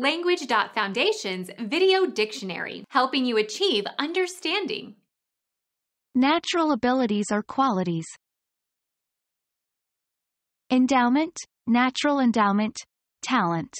Language.Foundation's Video Dictionary, helping you achieve understanding. Natural abilities are qualities. Endowment, natural endowment, talent.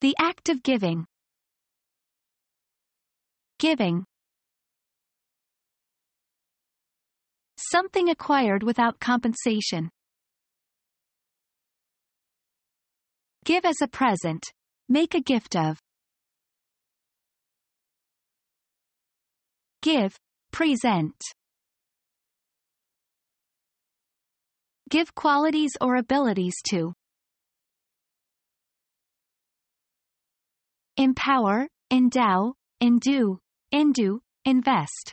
The act of giving. Giving. Something acquired without compensation. Give as a present. Make a gift of. Give, present. Give qualities or abilities to. Empower, endow, endue, endue, invest.